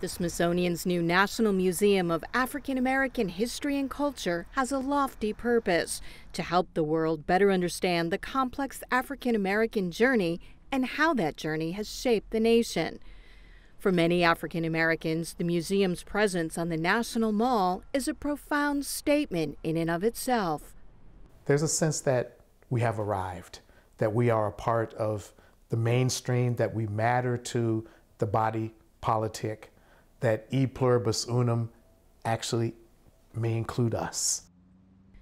The Smithsonian's new National Museum of African American History and Culture has a lofty purpose to help the world better understand the complex African American journey and how that journey has shaped the nation. For many African Americans, the museum's presence on the National Mall is a profound statement in and of itself. There's a sense that we have arrived, that we are a part of the mainstream, that we matter to the body politic that e pluribus unum actually may include us.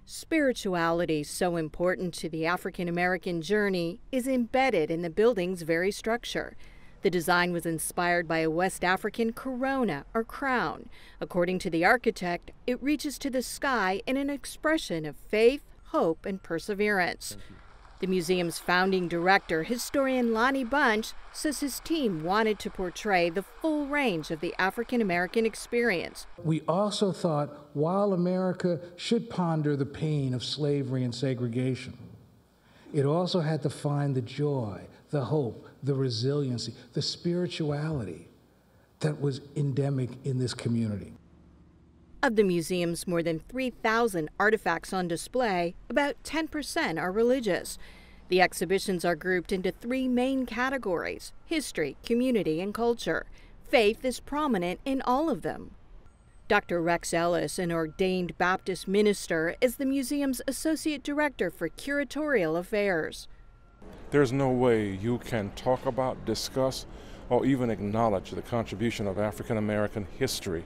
Spirituality, so important to the African American journey, is embedded in the building's very structure. The design was inspired by a West African corona or crown. According to the architect, it reaches to the sky in an expression of faith, hope, and perseverance. The museum's founding director, historian Lonnie Bunch, says his team wanted to portray the full range of the African American experience. We also thought while America should ponder the pain of slavery and segregation, it also had to find the joy, the hope, the resiliency, the spirituality that was endemic in this community. Of the museum's more than 3,000 artifacts on display, about 10% are religious. The exhibitions are grouped into three main categories history, community, and culture. Faith is prominent in all of them. Dr. Rex Ellis, an ordained Baptist minister, is the museum's associate director for curatorial affairs. There's no way you can talk about, discuss, or even acknowledge the contribution of African American history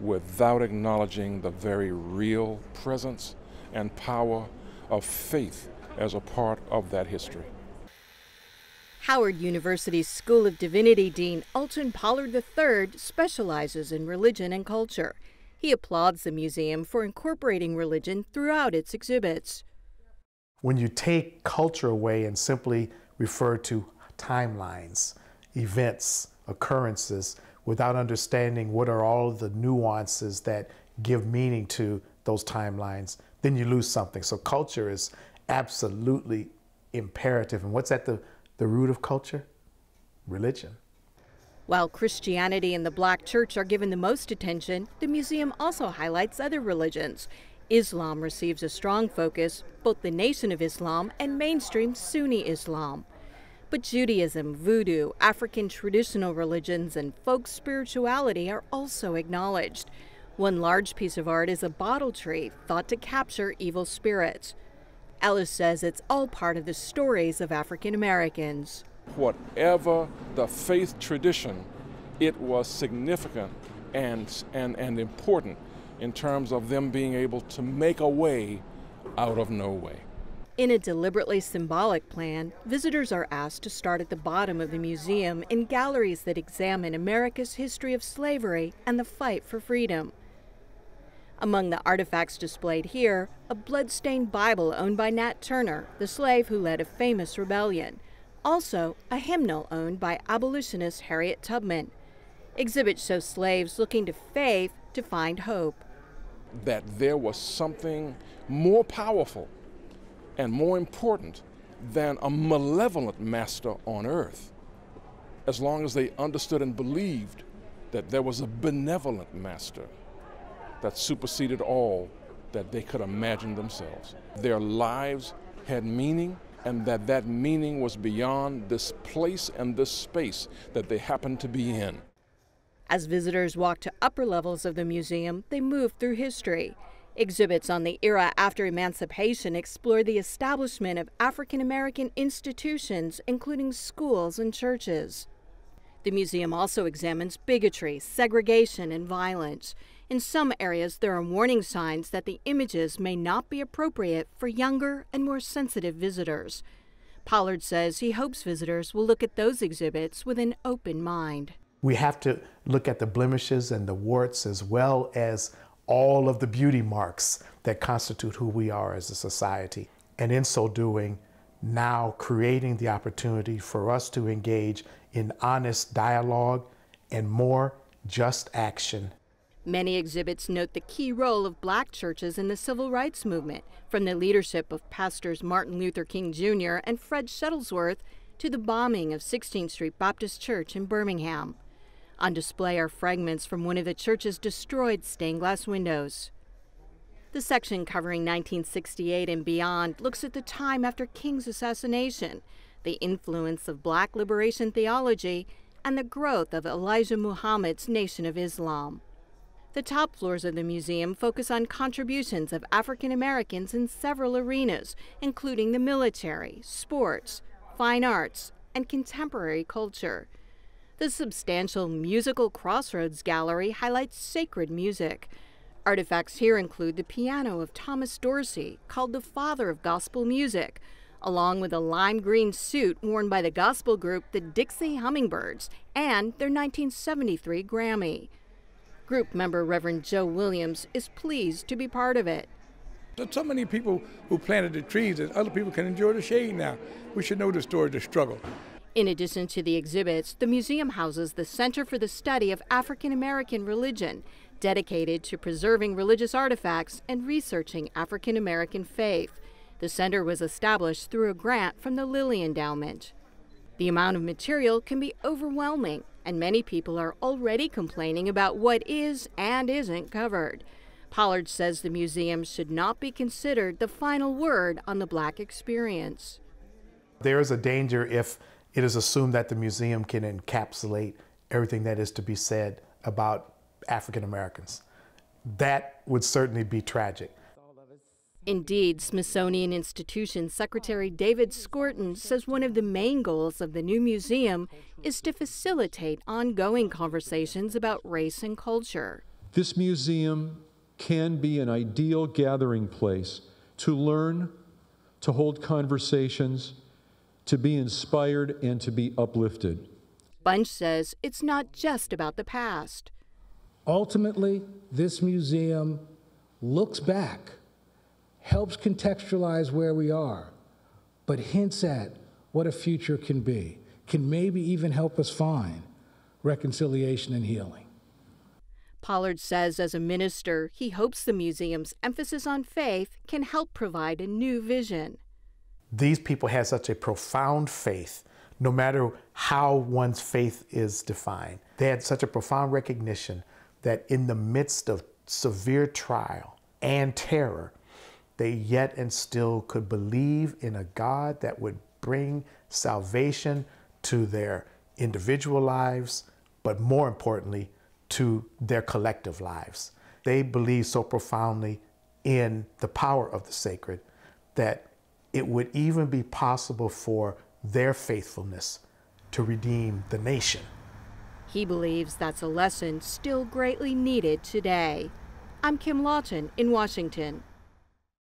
without acknowledging the very real presence and power of faith as a part of that history. Howard University's School of Divinity Dean Alton Pollard III specializes in religion and culture. He applauds the museum for incorporating religion throughout its exhibits. When you take culture away and simply refer to timelines, events, occurrences, without understanding what are all the nuances that give meaning to those timelines, then you lose something. So culture is absolutely imperative. And what's at the, the root of culture? Religion. While Christianity and the black church are given the most attention, the museum also highlights other religions. Islam receives a strong focus, both the Nation of Islam and mainstream Sunni Islam. But Judaism, voodoo, African traditional religions, and folk spirituality are also acknowledged. One large piece of art is a bottle tree thought to capture evil spirits. Ellis says it's all part of the stories of African Americans. Whatever the faith tradition, it was significant and, and, and important in terms of them being able to make a way out of no way. In a deliberately symbolic plan, visitors are asked to start at the bottom of the museum in galleries that examine America's history of slavery and the fight for freedom. Among the artifacts displayed here, a blood-stained Bible owned by Nat Turner, the slave who led a famous rebellion. Also, a hymnal owned by abolitionist Harriet Tubman. Exhibits show slaves looking to faith to find hope. That there was something more powerful and more important than a malevolent master on earth, as long as they understood and believed that there was a benevolent master that superseded all that they could imagine themselves. Their lives had meaning and that that meaning was beyond this place and this space that they happened to be in. As visitors walk to upper levels of the museum, they move through history. Exhibits on the era after emancipation explore the establishment of African American institutions, including schools and churches. The museum also examines bigotry, segregation, and violence. In some areas, there are warning signs that the images may not be appropriate for younger and more sensitive visitors. Pollard says he hopes visitors will look at those exhibits with an open mind. We have to look at the blemishes and the warts as well as all of the beauty marks that constitute who we are as a society. And in so doing, now creating the opportunity for us to engage in honest dialogue and more just action. Many exhibits note the key role of black churches in the civil rights movement, from the leadership of pastors Martin Luther King Jr. and Fred Shuttlesworth to the bombing of 16th Street Baptist Church in Birmingham. On display are fragments from one of the church's destroyed stained glass windows. The section covering 1968 and beyond looks at the time after King's assassination, the influence of black liberation theology, and the growth of Elijah Muhammad's Nation of Islam. The top floors of the museum focus on contributions of African Americans in several arenas, including the military, sports, fine arts, and contemporary culture. The substantial Musical Crossroads Gallery highlights sacred music. Artifacts here include the piano of Thomas Dorsey, called the father of gospel music, along with a lime green suit worn by the gospel group the Dixie Hummingbirds and their 1973 Grammy. Group member Reverend Joe Williams is pleased to be part of it. There's so many people who planted the trees that other people can enjoy the shade now. We should know the story of the struggle. In addition to the exhibits, the museum houses the Center for the Study of African American Religion, dedicated to preserving religious artifacts and researching African American faith. The center was established through a grant from the Lilly Endowment. The amount of material can be overwhelming, and many people are already complaining about what is and isn't covered. Pollard says the museum should not be considered the final word on the black experience. There is a danger if it is assumed that the museum can encapsulate everything that is to be said about African Americans. That would certainly be tragic. Indeed, Smithsonian Institution Secretary David Skorton says one of the main goals of the new museum is to facilitate ongoing conversations about race and culture. This museum can be an ideal gathering place to learn, to hold conversations, to be inspired, and to be uplifted. Bunch says it's not just about the past. Ultimately, this museum looks back, helps contextualize where we are, but hints at what a future can be, can maybe even help us find reconciliation and healing. Pollard says as a minister, he hopes the museum's emphasis on faith can help provide a new vision these people had such a profound faith, no matter how one's faith is defined. They had such a profound recognition that in the midst of severe trial and terror, they yet and still could believe in a God that would bring salvation to their individual lives, but more importantly, to their collective lives. They believed so profoundly in the power of the sacred that it would even be possible for their faithfulness to redeem the nation. He believes that's a lesson still greatly needed today. I'm Kim Lawton in Washington.